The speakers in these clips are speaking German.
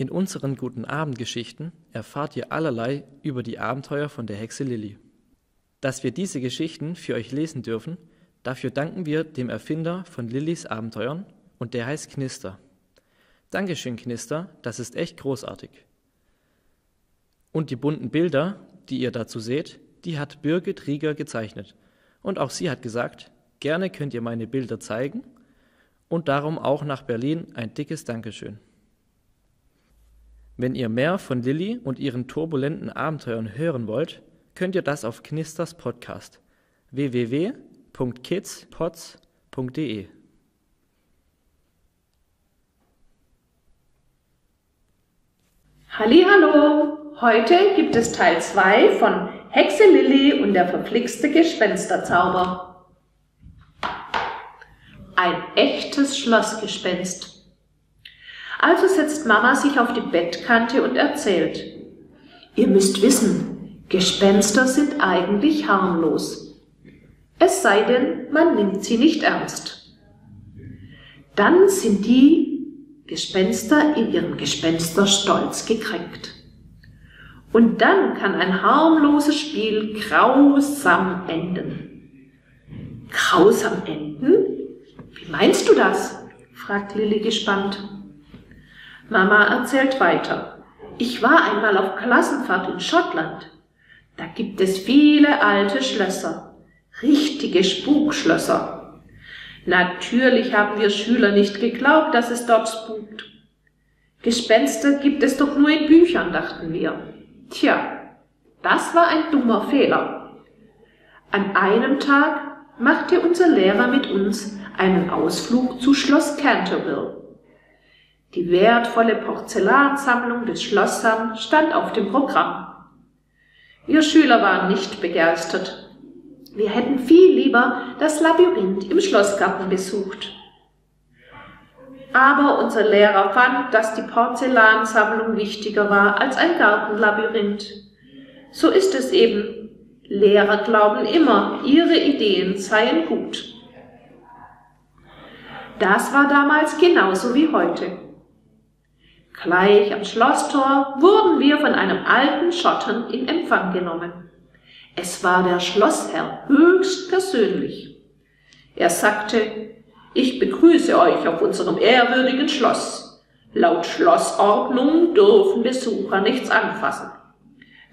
In unseren guten Abendgeschichten erfahrt ihr allerlei über die Abenteuer von der Hexe Lilly. Dass wir diese Geschichten für euch lesen dürfen, dafür danken wir dem Erfinder von Lillys Abenteuern und der heißt Knister. Dankeschön, Knister, das ist echt großartig. Und die bunten Bilder, die ihr dazu seht, die hat Birgit Rieger gezeichnet. Und auch sie hat gesagt, gerne könnt ihr meine Bilder zeigen und darum auch nach Berlin ein dickes Dankeschön. Wenn ihr mehr von Lilly und ihren turbulenten Abenteuern hören wollt, könnt ihr das auf Knisters Podcast www.kidspods.de. Hallo, heute gibt es Teil 2 von Hexe Lilly und der verflixte Gespensterzauber. Ein echtes Schlossgespenst. Also setzt Mama sich auf die Bettkante und erzählt. Ihr müsst wissen, Gespenster sind eigentlich harmlos. Es sei denn, man nimmt sie nicht ernst. Dann sind die Gespenster in ihrem Gespensterstolz gekränkt. Und dann kann ein harmloses Spiel grausam enden. Grausam enden? Wie meinst du das? fragt Lilly gespannt. Mama erzählt weiter. Ich war einmal auf Klassenfahrt in Schottland. Da gibt es viele alte Schlösser, richtige Spukschlösser. Natürlich haben wir Schüler nicht geglaubt, dass es dort spukt. Gespenster gibt es doch nur in Büchern, dachten wir. Tja, das war ein dummer Fehler. An einem Tag machte unser Lehrer mit uns einen Ausflug zu Schloss Canterville. Die wertvolle Porzellansammlung des Schlossherrn stand auf dem Programm. Wir Schüler waren nicht begeistert. Wir hätten viel lieber das Labyrinth im Schlossgarten besucht. Aber unser Lehrer fand, dass die Porzellansammlung wichtiger war als ein Gartenlabyrinth. So ist es eben. Lehrer glauben immer, ihre Ideen seien gut. Das war damals genauso wie heute. Gleich am Schlosstor wurden wir von einem alten Schotten in Empfang genommen. Es war der Schlossherr höchst persönlich. Er sagte, ich begrüße euch auf unserem ehrwürdigen Schloss. Laut Schlossordnung dürfen Besucher nichts anfassen.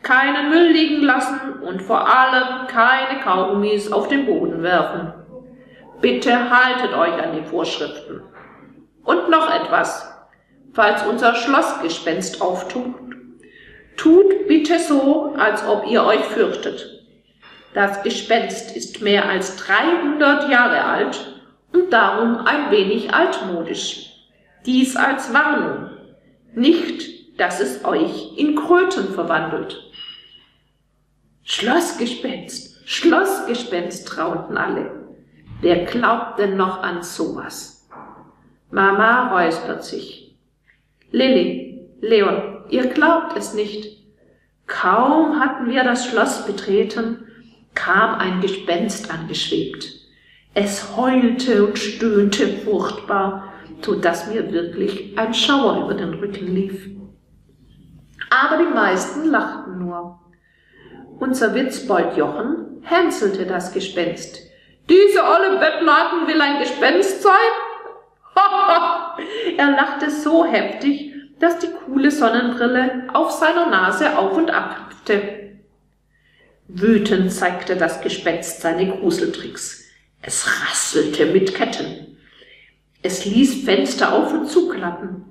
Keinen Müll liegen lassen und vor allem keine Kaugummis auf den Boden werfen. Bitte haltet euch an die Vorschriften. Und noch etwas falls unser Schlossgespenst auftaucht. Tut bitte so, als ob ihr euch fürchtet. Das Gespenst ist mehr als 300 Jahre alt und darum ein wenig altmodisch. Dies als Warnung, nicht, dass es euch in Kröten verwandelt. Schlossgespenst, Schlossgespenst trauten alle. Wer glaubt denn noch an sowas? Mama räuspert sich. Lilly, Leon, ihr glaubt es nicht. Kaum hatten wir das Schloss betreten, kam ein Gespenst angeschwebt. Es heulte und stöhnte furchtbar, so dass mir wirklich ein Schauer über den Rücken lief. Aber die meisten lachten nur. Unser Witzbold Jochen hänselte das Gespenst. Diese olle Bettlaken will ein Gespenst sein? er lachte so heftig, dass die coole Sonnenbrille auf seiner Nase auf und ab hüpfte. Wütend zeigte das Gespenst seine Gruseltricks. Es rasselte mit Ketten. Es ließ Fenster auf und zuklappen.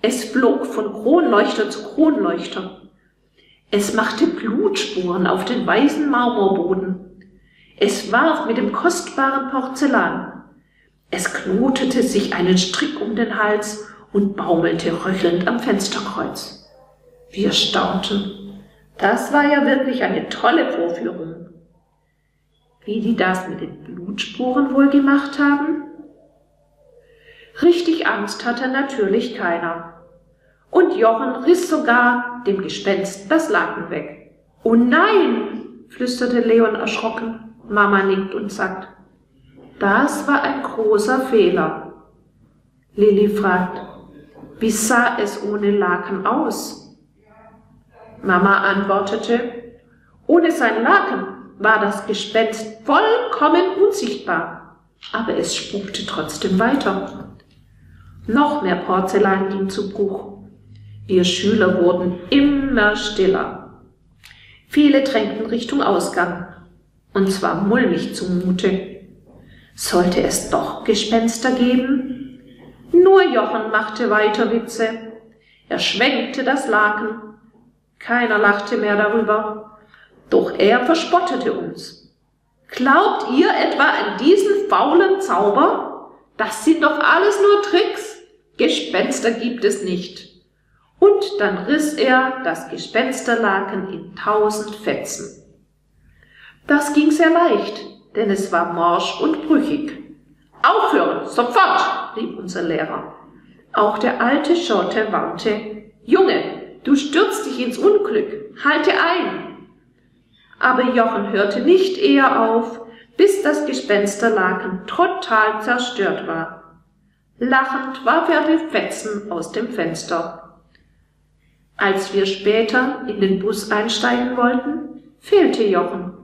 Es flog von Kronleuchter zu Kronleuchter. Es machte Blutspuren auf den weißen Marmorboden. Es warf mit dem kostbaren Porzellan. Es knotete sich einen Strick um den Hals und baumelte röchelnd am Fensterkreuz. Wir staunten. Das war ja wirklich eine tolle Vorführung. Wie die das mit den Blutspuren wohl gemacht haben? Richtig Angst hatte natürlich keiner. Und Jochen riss sogar dem Gespenst das Laken weg. Oh nein, flüsterte Leon erschrocken. Mama nickt und sagt, das war ein großer Fehler. Lilly fragt, Wie sah es ohne Laken aus? Mama antwortete, ohne sein Laken war das Gespenst vollkommen unsichtbar, aber es spukte trotzdem weiter. Noch mehr Porzellan ging zu Bruch. Wir Schüler wurden immer stiller. Viele drängten Richtung Ausgang, und zwar mulmig zumute. Sollte es doch Gespenster geben? Nur Jochen machte weiter Witze. Er schwenkte das Laken. Keiner lachte mehr darüber. Doch er verspottete uns. Glaubt ihr etwa an diesen faulen Zauber? Das sind doch alles nur Tricks. Gespenster gibt es nicht. Und dann riss er das Gespensterlaken in tausend Fetzen. Das ging sehr leicht, denn es war morsch und brüchig. Aufhören, sofort, rief unser Lehrer. Auch der alte Schotte warnte, Junge, du stürzt dich ins Unglück, halte ein. Aber Jochen hörte nicht eher auf, bis das Gespensterlaken total zerstört war. Lachend warf er die Fetzen aus dem Fenster. Als wir später in den Bus einsteigen wollten, fehlte Jochen.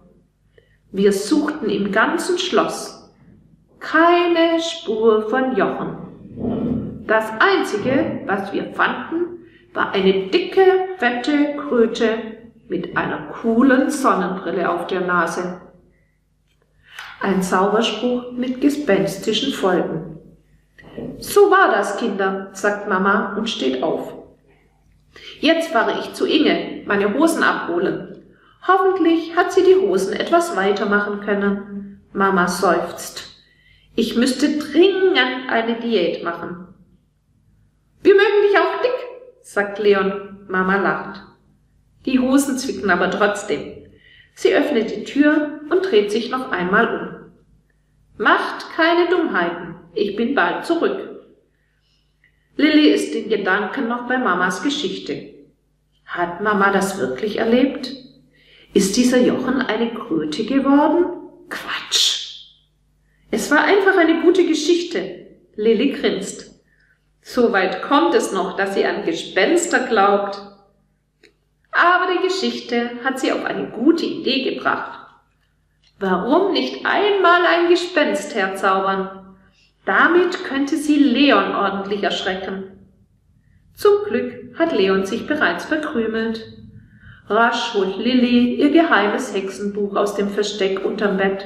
Wir suchten im ganzen Schloss. Keine Spur von Jochen. Das Einzige, was wir fanden, war eine dicke, fette Kröte mit einer coolen Sonnenbrille auf der Nase. Ein Zauberspruch mit gespenstischen Folgen. So war das, Kinder, sagt Mama und steht auf. Jetzt fahre ich zu Inge, meine Hosen abholen. Hoffentlich hat sie die Hosen etwas weitermachen können. Mama seufzt. Ich müsste dringend eine Diät machen. Wir mögen dich auch dick, sagt Leon. Mama lacht. Die Hosen zwicken aber trotzdem. Sie öffnet die Tür und dreht sich noch einmal um. Macht keine Dummheiten. Ich bin bald zurück. Lilly ist in Gedanken noch bei Mamas Geschichte. Hat Mama das wirklich erlebt? Ist dieser Jochen eine Kröte geworden? Quatsch. Es war einfach eine gute Geschichte. Lilly grinst. So weit kommt es noch, dass sie an Gespenster glaubt. Aber die Geschichte hat sie auf eine gute Idee gebracht. Warum nicht einmal ein Gespenst herzaubern? Damit könnte sie Leon ordentlich erschrecken. Zum Glück hat Leon sich bereits verkrümelt. Rasch holt Lilly ihr geheimes Hexenbuch aus dem Versteck unterm Bett.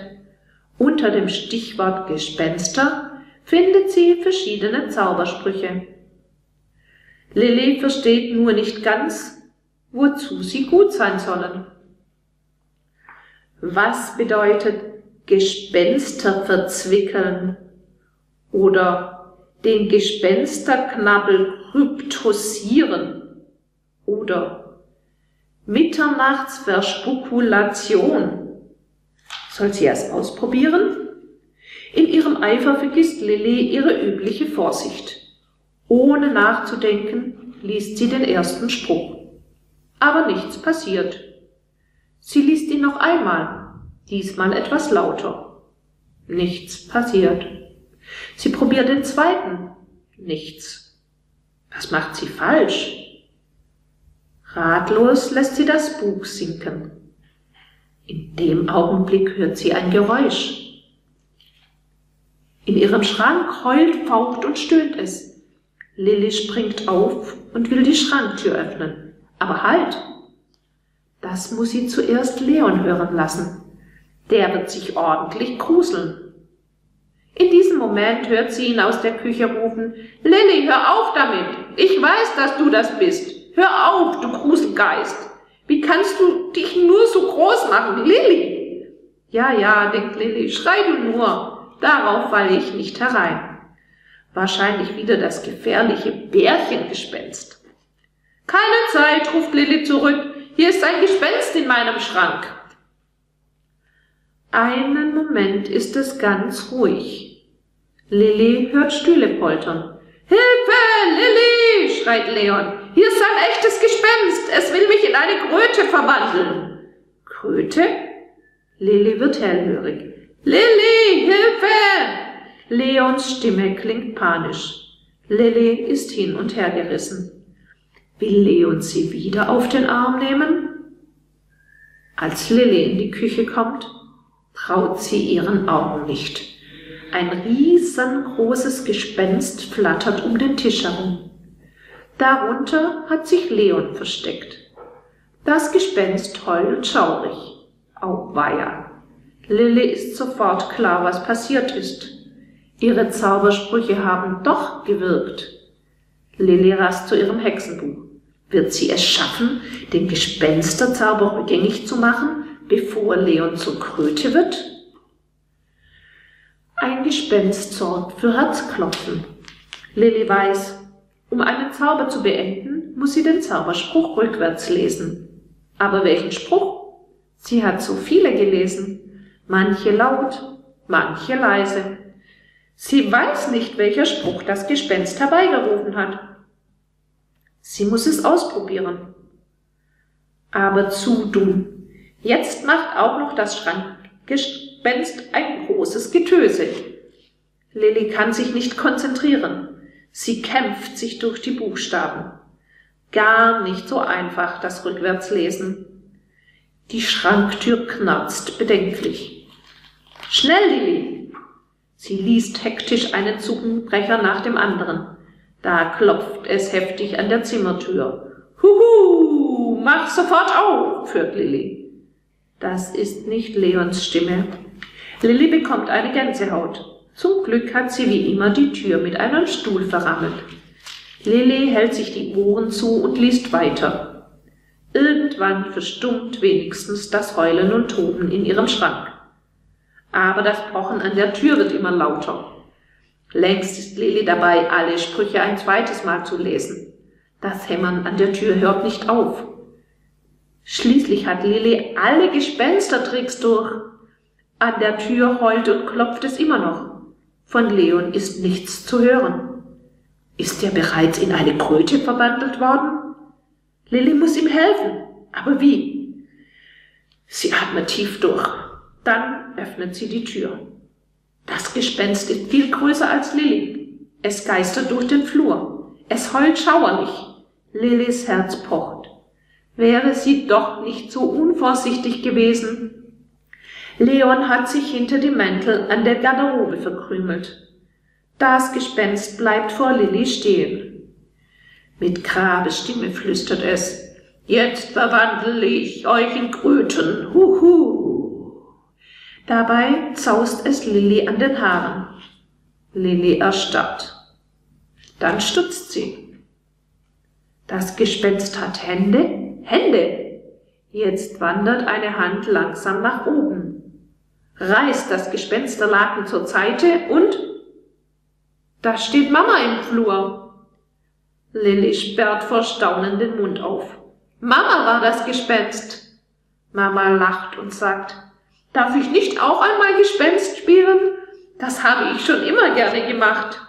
Unter dem Stichwort Gespenster findet sie verschiedene Zaubersprüche. Lilly versteht nur nicht ganz, wozu sie gut sein sollen. Was bedeutet Gespenster verzwickeln oder den Gespensterknabbel kryptosieren oder Mitternachtsverspukulation. Soll sie erst ausprobieren? In ihrem Eifer vergisst Lilly ihre übliche Vorsicht. Ohne nachzudenken liest sie den ersten Spruch. Aber nichts passiert. Sie liest ihn noch einmal, diesmal etwas lauter. Nichts passiert. Sie probiert den zweiten. Nichts. Was macht sie falsch? Ratlos lässt sie das Buch sinken. In dem Augenblick hört sie ein Geräusch. In ihrem Schrank heult, faucht und stöhnt es. Lilly springt auf und will die Schranktür öffnen. Aber halt! Das muss sie zuerst Leon hören lassen. Der wird sich ordentlich gruseln. In diesem Moment hört sie ihn aus der Küche rufen, Lilly, hör auf damit! Ich weiß, dass du das bist! Hör auf, du Gruselgeist. Wie kannst du dich nur so groß machen, Lilly? Ja, ja, denkt Lilly, schrei du nur. Darauf falle ich nicht herein. Wahrscheinlich wieder das gefährliche Bärchengespenst. Keine Zeit, ruft Lilly zurück. Hier ist ein Gespenst in meinem Schrank. Einen Moment ist es ganz ruhig. Lilly hört Stühle poltern. Hilfe, Lilly! schreit Leon. Hier ist ein echtes Gespenst. Es will mich in eine Kröte verwandeln. Kröte? Lilly wird hellhörig. Lilly, Hilfe! Leons Stimme klingt panisch. Lilly ist hin und her gerissen. Will Leon sie wieder auf den Arm nehmen? Als Lilly in die Küche kommt, traut sie ihren Augen nicht. Ein riesengroßes Gespenst flattert um den Tisch herum. Darunter hat sich Leon versteckt. Das Gespenst heult schaurig. Auweia. Lilly ist sofort klar, was passiert ist. Ihre Zaubersprüche haben doch gewirkt. Lilly rast zu ihrem Hexenbuch. Wird sie es schaffen, den Gespensterzauber rückgängig zu machen, bevor Leon zur Kröte wird? Ein Gespenst sorgt für Herzklopfen. Lilly weiß, um einen Zauber zu beenden, muss sie den Zauberspruch rückwärts lesen. Aber welchen Spruch? Sie hat so viele gelesen, manche laut, manche leise. Sie weiß nicht, welcher Spruch das Gespenst herbeigerufen hat. Sie muss es ausprobieren. Aber zu dumm. Jetzt macht auch noch das Schrankgespenst ein großes Getöse. Lilly kann sich nicht konzentrieren. Sie kämpft sich durch die Buchstaben. Gar nicht so einfach, das Rückwärtslesen. Die Schranktür knarzt bedenklich. Schnell, Lilly, Sie liest hektisch einen Zungenbrecher nach dem anderen. Da klopft es heftig an der Zimmertür. Huhu, mach sofort auf, führt Lilly. Das ist nicht Leons Stimme. Lilly bekommt eine Gänsehaut. Zum Glück hat sie wie immer die Tür mit einem Stuhl verrammelt. Lilly hält sich die Ohren zu und liest weiter. Irgendwann verstummt wenigstens das Heulen und Toben in ihrem Schrank aber das Pochen an der Tür wird immer lauter. Längst ist Lili dabei, alle Sprüche ein zweites Mal zu lesen. Das Hämmern an der Tür hört nicht auf. Schließlich hat Lili alle Gespenstertricks durch. An der Tür heult und klopft es immer noch. Von Leon ist nichts zu hören. Ist er bereits in eine Kröte verwandelt worden? Lilly muss ihm helfen. Aber wie? Sie atmet tief durch. Dann öffnet sie die Tür. Das Gespenst ist viel größer als Lilly. Es geistert durch den Flur. Es heult schauerlich. Lillys Herz pocht. Wäre sie doch nicht so unvorsichtig gewesen. Leon hat sich hinter die Mäntel an der Garderobe verkrümelt. Das Gespenst bleibt vor Lilly stehen. Mit Grabestimme flüstert es. Jetzt verwandle ich euch in Kröten. Huhu. Dabei zaust es Lilly an den Haaren. Lilly erstarrt. Dann stutzt sie. Das Gespenst hat Hände? Hände! Jetzt wandert eine Hand langsam nach oben, reißt das Gespensterlaken zur Seite und da steht Mama im Flur. Lilly sperrt vor Staunen den Mund auf. Mama war das Gespenst. Mama lacht und sagt, Darf ich nicht auch einmal Gespenst spielen? Das habe ich schon immer gerne gemacht.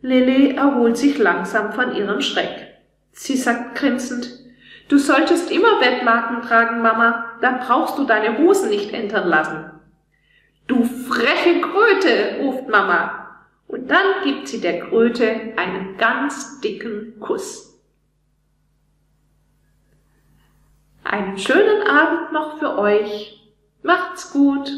Lilly erholt sich langsam von ihrem Schreck. Sie sagt grinsend, Du solltest immer Bettlaken tragen, Mama, dann brauchst du deine Hosen nicht entern lassen. Du freche Kröte, ruft Mama, und dann gibt sie der Kröte einen ganz dicken Kuss. Einen schönen Abend noch für euch Macht's gut!